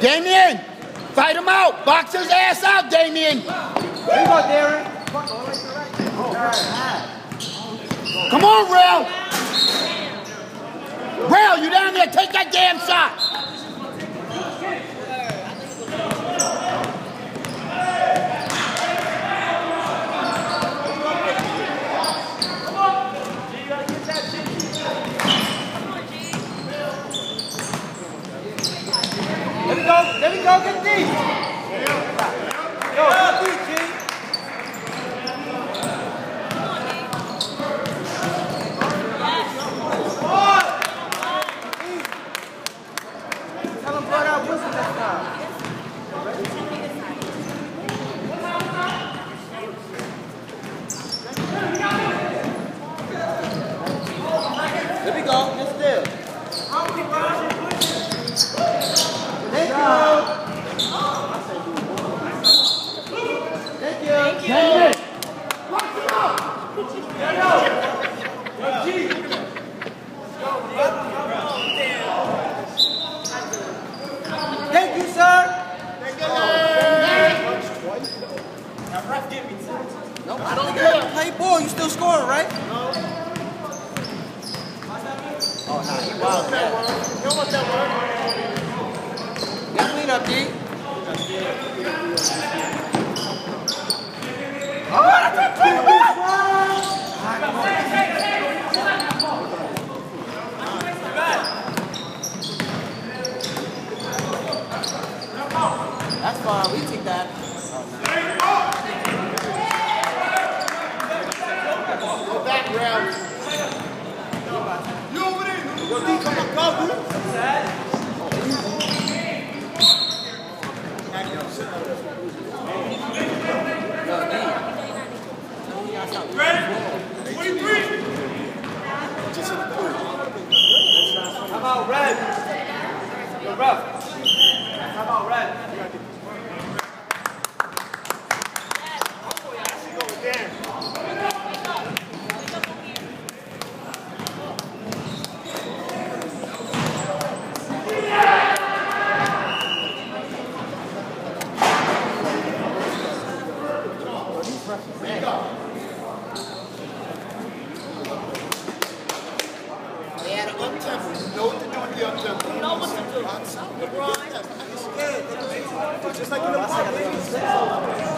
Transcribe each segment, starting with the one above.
Damien, fight him out. Box his ass out, Damien. Come on, Rail. Rail, you down there? Take that damn shot. There we go. There we go. Get deep. Yo, get deep, G. Tell him blow that whistle next time. There we go. Get still. Thank you. Thank you. Damien. Thank you, still scoring, right? Oh, nah, he wild. Get clean up, D. Oh, that's a clean That's fine. We take that. Go back, Rail. Yo, D, come on, go, dude. How about red? Yo, rough. How about red? They had an up-tempo. You know what to do with the up-tempo. You know what to do. Just like in the park,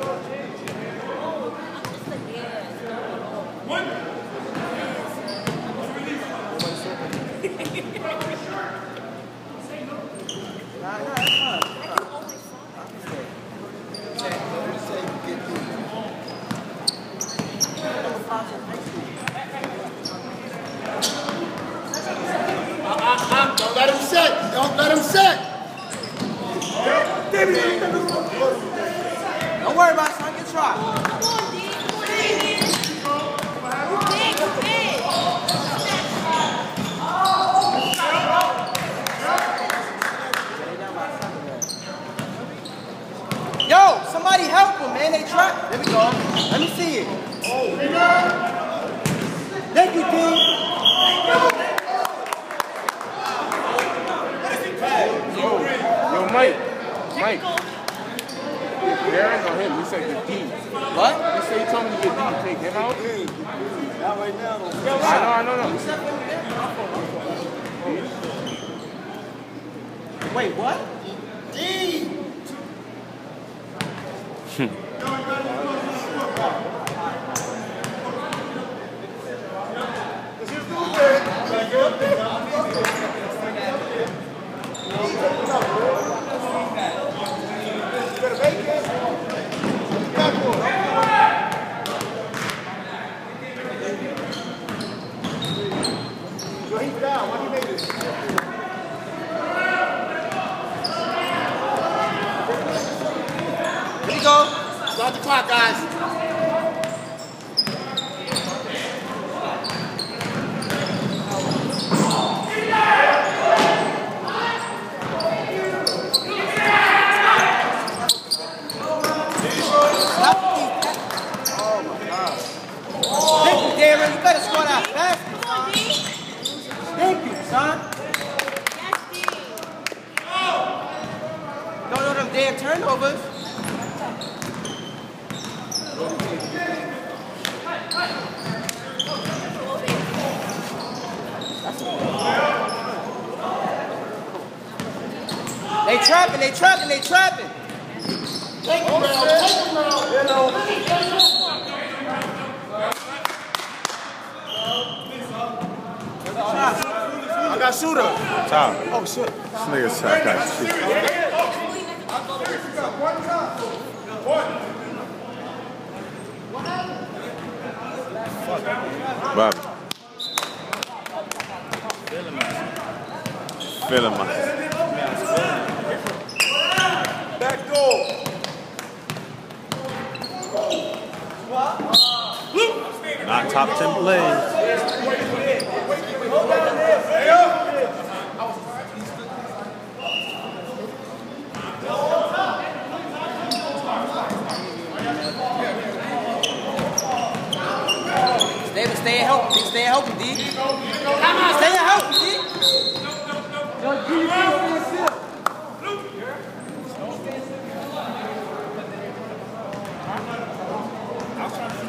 Don't let him sit. Don't let him sit. Don't worry about it, son. Get big. Yo, somebody help him, man. They try. There we go. Let me see it. Thank you, team. Yo, Mike. Mike. Darren or him? You said the D. What? You said you told me to get D. Take him out? Not right now. though. I know, I know, no. Wait, what? D. Here you go. Start the clock, guys. Thank you, Darren. You better score that fast. Come on, D. Thank you, son. Yes, D. Don't know them damn turnovers. They trapping, they trapping, they trapping. Take him around. Take him around. I got shooter. Top. Oh, shit. This nigga said I got shooter. Bobby. Feeling my. Back door. Not top 10 plays. Stay, stay and help, D. Stay help him, D. Stay and help him, D.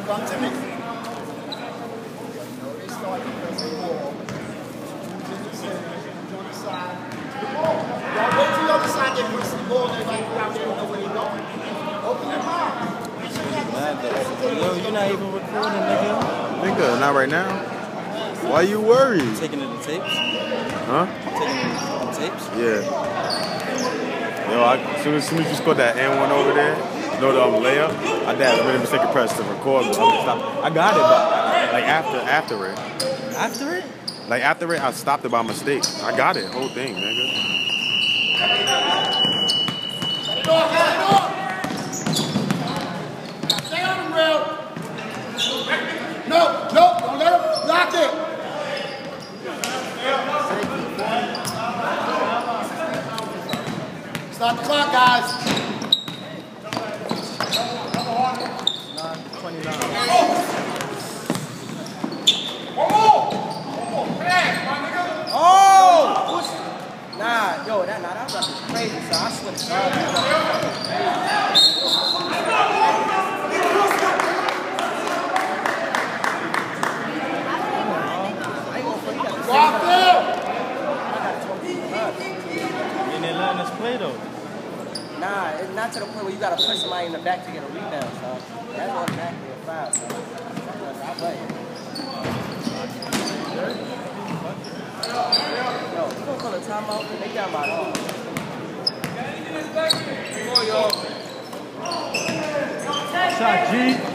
Come to me. Y'all wait till the other side get pushed the ball everybody go out there and know where they're going. Open your mouth. Yo, you're not even recording, nigga. Nigga, not right now. Why you worried? Taking it to tapes? Huh? Taking it to tapes? Yeah. Yo, I, as, soon as, soon as you scored that N1 over there, no, the um, layup, I did a minute mistake of press to record. But I, stop. I got it, but like after after it. After it? Like after it, I stopped it by mistake. I got it, whole thing, nigga. Cut it off, cut it off. Stay on him, Real. No, no, don't let him lock it. Start the clock, guys. Oh! Push. Nah, to got it's not to the point where you gotta push somebody in the back to get a rebound, so that's automatically a foul, so I play it. Yo, you gonna call a timeout? They down by all. Shot G.